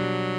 Bye.